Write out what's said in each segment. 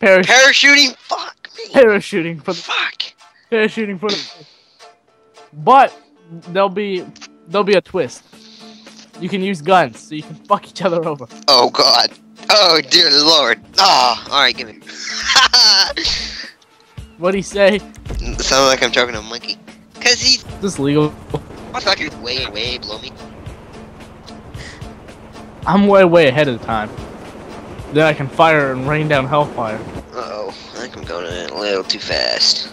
Parach- Parachuting? Fuck me. parachuting for the Fuck. parachuting for the. But there'll be there'll be a twist. You can use guns, so you can fuck each other over. Oh god. Oh dear lord. Ah, oh, alright, give me. what do you say? Sound like I'm talking to a monkey. Cause he's Is this legal? motherfucker way, way below me. I'm way way ahead of the time. Then I can fire and rain down hellfire. Uh oh, I think I'm going a little too fast.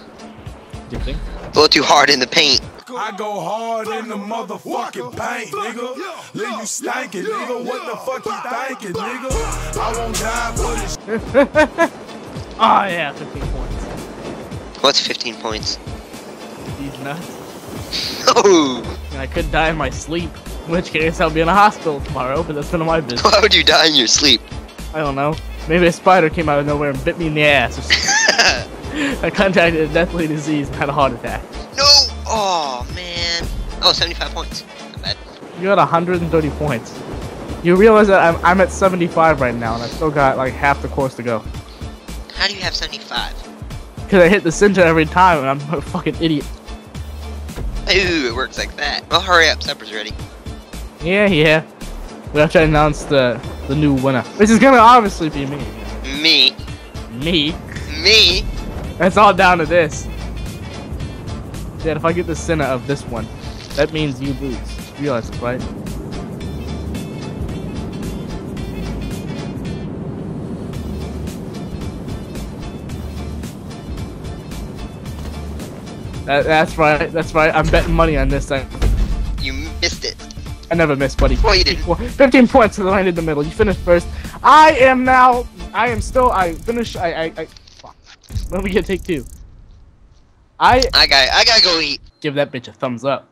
Do you think? A little too hard in the paint. I go hard in the motherfucking paint, nigga. Leave you stankin', nigga. What the fuck you thinking, nigga? I won't die for this Oh yeah, 15 points. What's 15 points? These nuts. Oh, And I could die in my sleep. In which case I'll be in a hospital tomorrow, but that's none of my business. why would you die in your sleep? I don't know. Maybe a spider came out of nowhere and bit me in the ass. or. I contracted a deathly disease and had a heart attack. no! Oh man. Oh, 75 points. Not bad. You got 130 points. You realize that I'm, I'm at 75 right now, and I still got like half the course to go. How do you have 75? Because I hit the center every time, and I'm a fucking idiot. Ooh, it works like that. Well, hurry up. Supper's ready. Yeah, yeah. We have to announce the the new winner, which is gonna obviously be me. Me. Me. Me. That's all down to this. Dad, if I get the center of this one, that means you lose. Realize this, right? That, that's right. That's right. I'm betting money on this thing. You missed it. I never miss, buddy. Well, you didn't. 15 points to the line in the middle. You finished first. I am now. I am still. I finish. I. I. I fuck. When we get take two. I I got. I gotta go eat. give that bitch a thumbs up.